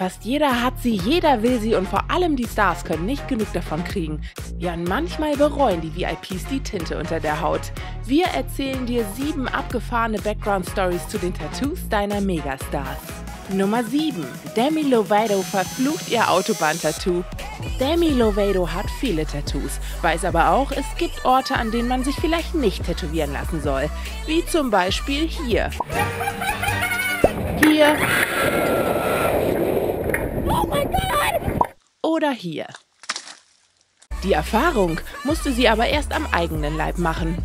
Fast jeder hat sie, jeder will sie und vor allem die Stars können nicht genug davon kriegen. Ja, manchmal bereuen die VIPs die Tinte unter der Haut. Wir erzählen dir sieben abgefahrene Background-Stories zu den Tattoos deiner Megastars. Nummer 7. Demi Lovato verflucht ihr Autobahn-Tattoo. Demi Lovato hat viele Tattoos, weiß aber auch, es gibt Orte, an denen man sich vielleicht nicht tätowieren lassen soll. Wie zum Beispiel hier. Hier oder hier. Die Erfahrung musste sie aber erst am eigenen Leib machen.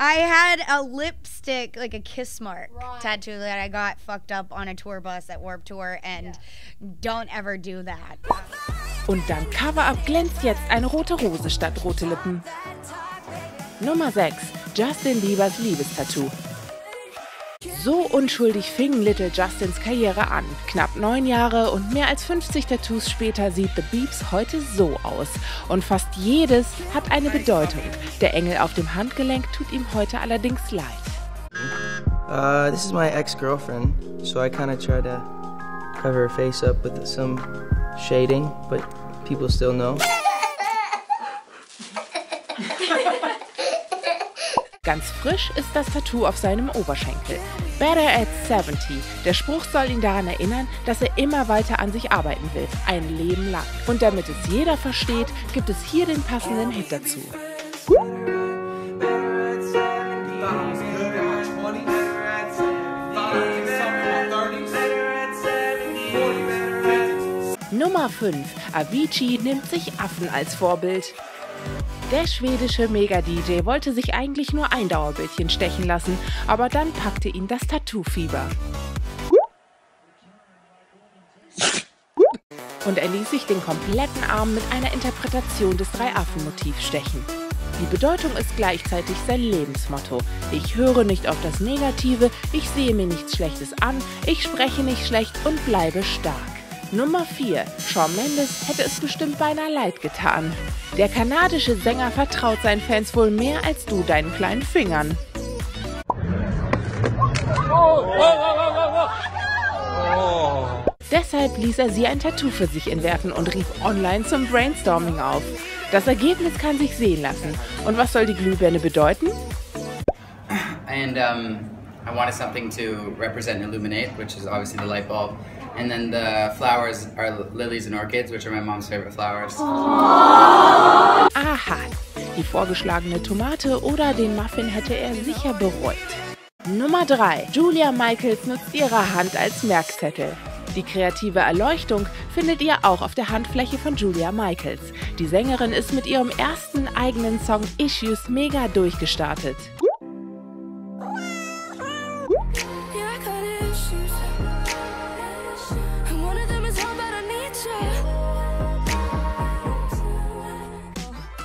I had a lipstick, like a kiss mark right. tattoo that I got fucked up on a tour bus at Warp Tour, and yeah. don't ever do that. Und dank Cover-Up glänzt jetzt eine rote Rose statt rote Lippen. Nummer 6. Justin Biebers Liebestattoo. So unschuldig fing Little Justins Karriere an. Knapp neun Jahre und mehr als 50 Tattoos später sieht The Beeps heute so aus. Und fast jedes hat eine Bedeutung. Der Engel auf dem Handgelenk tut ihm heute allerdings leid. Uh, this is my ex-girlfriend, so I kind of try to cover her face up with some shading, but people still know. Ganz frisch ist das Tattoo auf seinem Oberschenkel. Better at 70. Der Spruch soll ihn daran erinnern, dass er immer weiter an sich arbeiten will, ein Leben lang. Und damit es jeder versteht, gibt es hier den passenden Hit dazu. Nummer 5. Avicii nimmt sich Affen als Vorbild. Der schwedische Mega-DJ wollte sich eigentlich nur ein Dauerbildchen stechen lassen, aber dann packte ihn das Tattoo-Fieber. Und er ließ sich den kompletten Arm mit einer Interpretation des Drei-Affen-Motivs stechen. Die Bedeutung ist gleichzeitig sein Lebensmotto. Ich höre nicht auf das Negative, ich sehe mir nichts Schlechtes an, ich spreche nicht schlecht und bleibe stark. Nummer 4. Shawn Mendes hätte es bestimmt beinahe leid getan. Der kanadische Sänger vertraut seinen Fans wohl mehr als du deinen kleinen Fingern. Deshalb ließ er sie ein Tattoo für sich entwerfen und rief online zum Brainstorming auf. Das Ergebnis kann sich sehen lassen. Und was soll die Glühbirne bedeuten? And um, I wanted something to represent illuminate, which is obviously the light bulb. And then the flowers are lilies and orchids, which are my mom's favorite flowers. Aha, die vorgeschlagene Tomate oder den Muffin hätte er sicher bereut. Nummer 3. Julia Michaels nutzt ihre Hand als Merkzettel. Die kreative Erleuchtung findet ihr auch auf der Handfläche von Julia Michaels. Die Sängerin ist mit ihrem ersten eigenen Song Issues mega durchgestartet.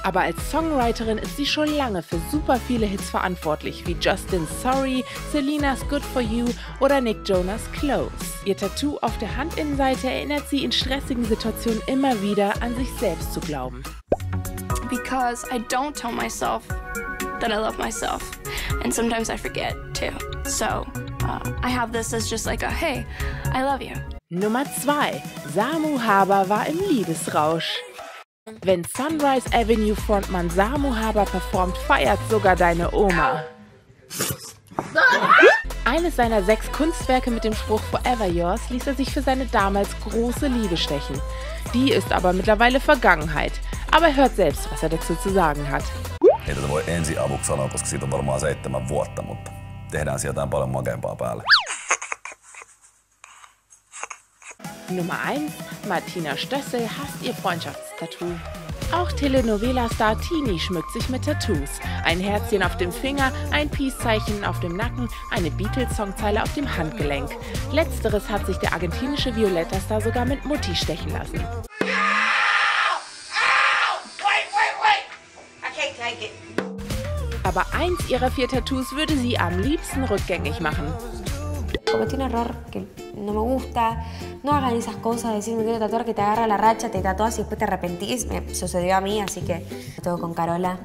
Aber als Songwriterin ist sie schon lange für super viele Hits verantwortlich, wie Justin's Sorry, Selena's Good For You oder Nick Jonas Close. Ihr Tattoo auf der Handinnenseite erinnert sie in stressigen Situationen immer wieder an sich selbst zu glauben. Because I don't tell myself that I love myself. And sometimes I forget too. So uh, I have this as just like a hey, I love you. Nummer 2. Samu Haber war im Liebesrausch. Wenn Sunrise Avenue Frontmann Samu Haber performt, feiert sogar deine Oma. Eines seiner sechs Kunstwerke mit dem Spruch Forever Yours ließ er sich für seine damals große Liebe stechen. Die ist aber mittlerweile Vergangenheit. Aber hört selbst, was er dazu zu sagen hat. Ei tätä voi ensi avuksi sanoa, koska siitä on varmaan seitsemän vuotta, mutta tehdään sieltä paljon makeampaa päälle. Nummer 1. Martina Stössel hasst ihr Freundschaftstattoo. Auch Telenovela-Star Tini schmückt sich mit Tattoos. Ein Herzchen auf dem Finger, ein Peace-Zeichen auf dem Nacken, eine Beatles-Songzeile auf dem Handgelenk. Letzteres hat sich der argentinische Violetta-Star sogar mit Mutti stechen lassen. Aber eins ihrer vier Tattoos würde sie am liebsten rückgängig machen. Cometió un error que no me gusta, no hagan esas cosas, decir me quiero tatuar, que te agarra la racha, te tatuas y después te arrepentís. Me sucedió a mí, así que todo con Carola.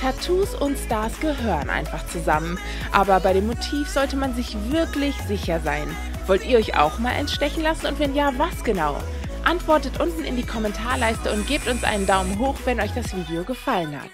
Tattoos und Stars gehören einfach zusammen, aber bei dem Motiv sollte man sich wirklich sicher sein. Wollt ihr euch auch mal entstechen lassen und wenn ja, was genau? Antwortet unten in die Kommentarleiste und gebt uns einen Daumen hoch, wenn euch das Video gefallen hat.